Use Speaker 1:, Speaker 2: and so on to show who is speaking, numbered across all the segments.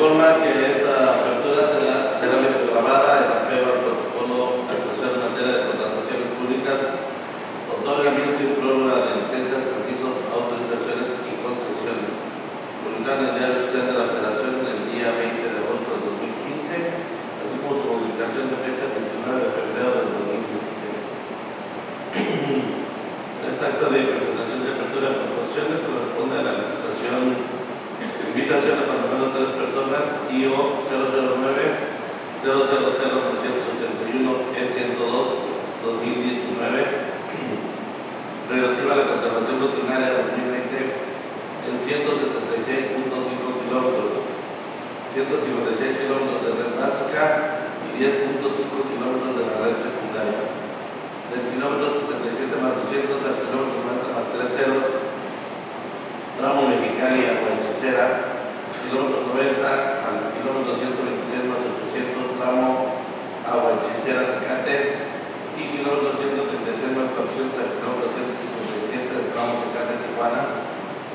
Speaker 1: informa que relativa a la conservación rutinaria 2020 en 166.5 kilómetros. 156 kilómetros de red básica y 10.5 kilómetros de la red secundaria. Del kilómetro 67 más 200 al kilómetro 90 más 3 ceros tramo Mexicali a Huachicera, kilómetro 90 al kilómetro 126 más 800, tramo a Huachicera Tecate, y kilómetro 136 más 400 al kilómetro 157 del tramo Tecate Tijuana,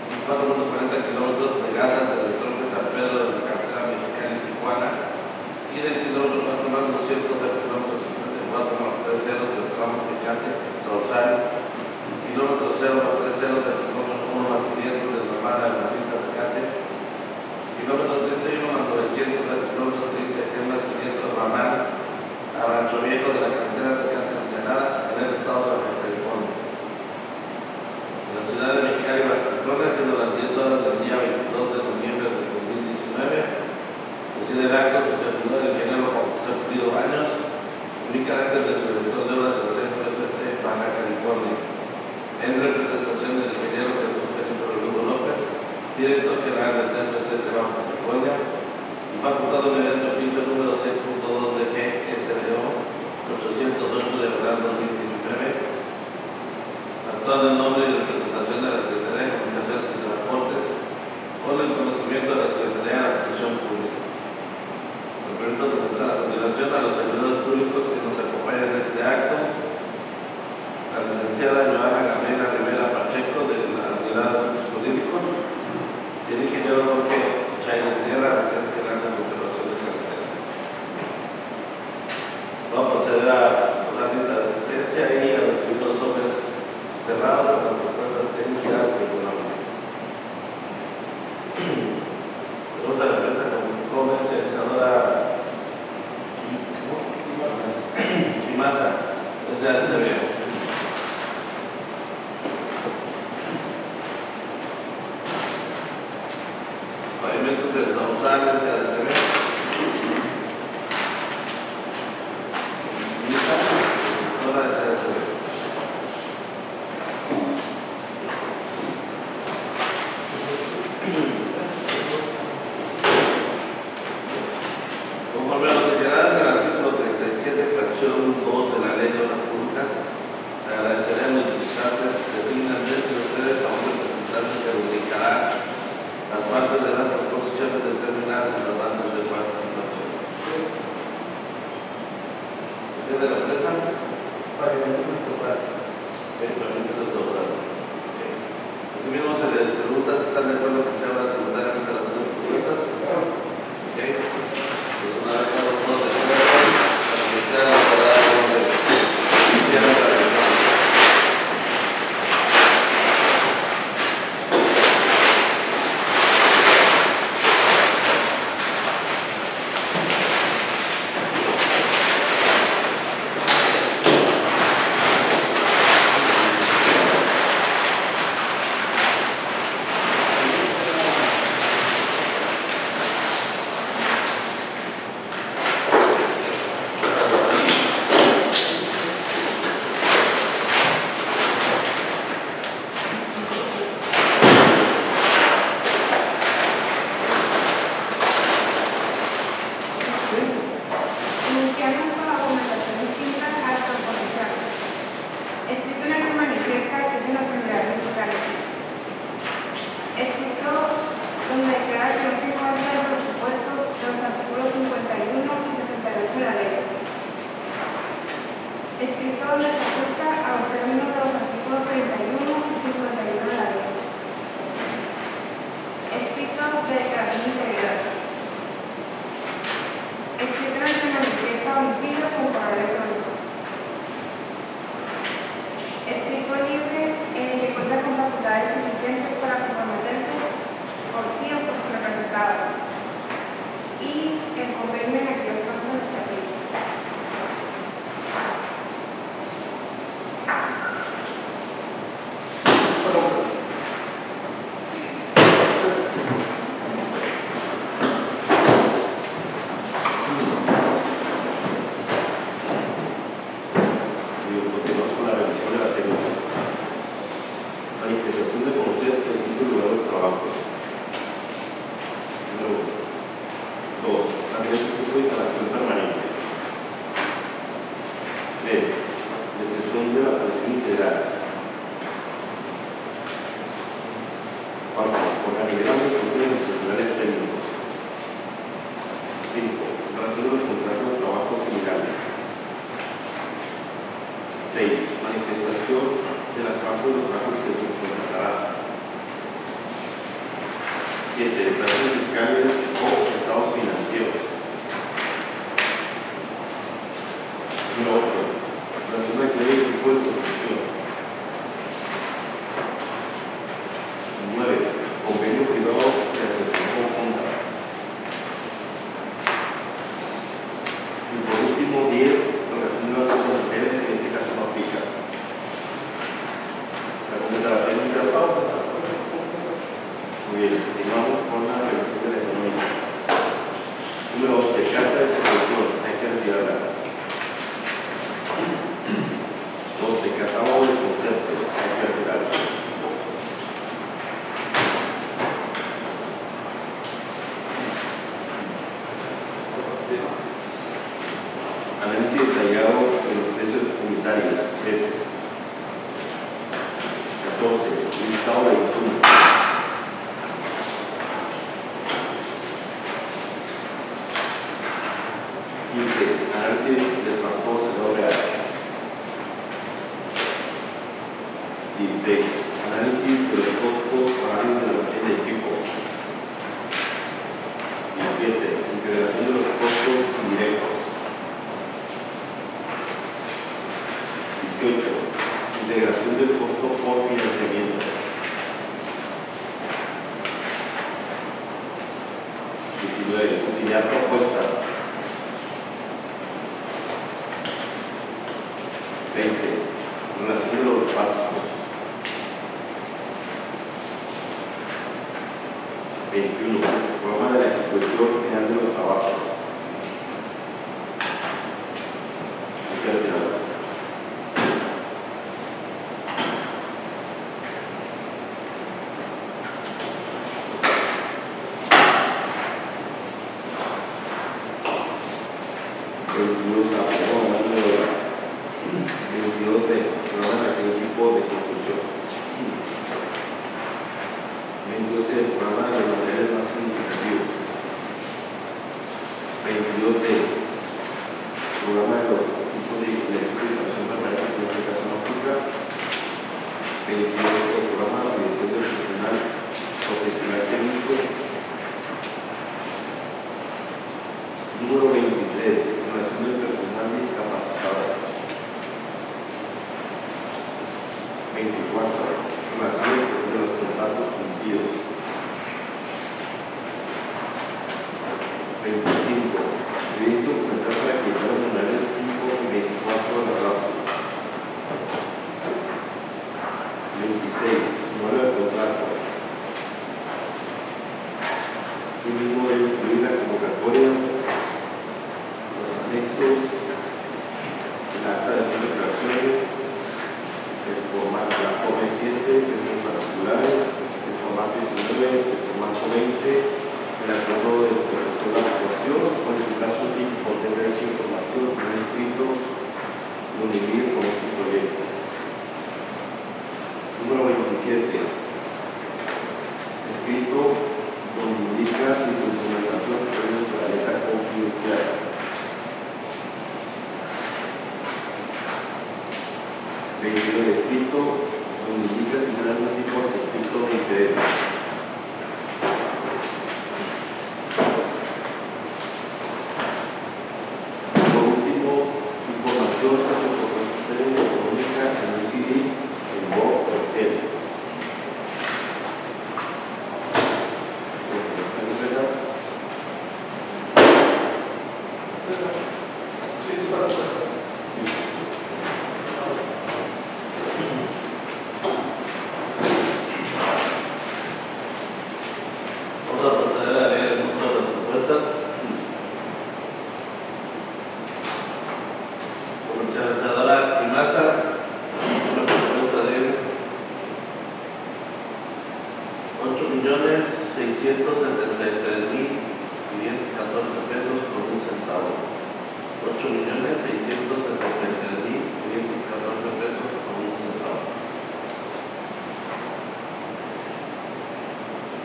Speaker 1: y 4.40 kilómetros de gasas del tronque San Pedro de la carretera Mexicali Tijuana, y del kilómetro 4 más 200 al kilómetro 54 más 3 ceros del tramo Tecate Exorsal, kilómetro 0 más 3 ceros del kilómetro 1 más 500 del normal a la pista de Cate, kilómetro 31 más 900 del kilómetro 36 más 500 ramal a Rancho Viejo de la carretera de Cate Ensenada en el estado de California. En la ciudad de Mexicali, California, siendo las 10 horas del día 22 de noviembre de 2019, reside el acto su servidor, el ingeniero Juan José Pulido Baños, en mi carácter de director de obras del Centro ST Baja California en representación del ingeniero Jesús Felipe Rodrigo López, director general del Centro ST Baja California, facultado mediante oficio número 6.2 de GSDO 808 de abril 2019, actuando en nombre y representación de la Secretaría de Comunicaciones y Transportes, con el conocimiento de la Secretaría de la Función Pública. Me permito presentar a continuación a los servidores públicos que nos acompañan en este acto, la licenciada Joana Gabriela Rivera Pacheco de la Unidad de Asuntos Jurídicos y el ingeniero Jorge Chayla Tierra, gerente general de conservación de carreteras. Vamos a proceder a la lista de asistencia y a recibir los sobres cerrados con las propuestas técnicas y económicas. Vamos a la empresa comercializadora Chimasa, o sea, se ve. pavimentos de Sausales, de ADCB. Toda de ADCB. Conforme a lo señalado en el artículo 37, fracción 2 de la Ley de Obras Públicas, le agradeceremos a los visitantes que designan dentro de ustedes a un representante que ubicará las partes de las proposiciones determinadas en las bases de participación. ¿Qué de la empresa?
Speaker 2: Pavimentos Total.
Speaker 1: Equipamientos del sobrado. Asimismo, se les pregunta si están de acuerdo que se abra simultáneamente las dos propuestas. Ok. Pues una vez cada uno de acuerdo, para que sea la verdad donde quiera la verdad.
Speaker 3: Iniciamos con la documentación distinta a las proposiciones. Escrito en el que manifiesta que se nos enviará en su carácter. Escrito donde declara que no se encuentra en los presupuestos de los artículos 51 y 78 de la ley. Escrito se ajusta a los términos de los artículos 31 6. Manifestación de
Speaker 4: las pasos de los ángeles de su 7. meeting. 15. Análisis del factor cerebral. 16. We're not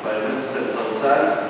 Speaker 4: para el
Speaker 3: menos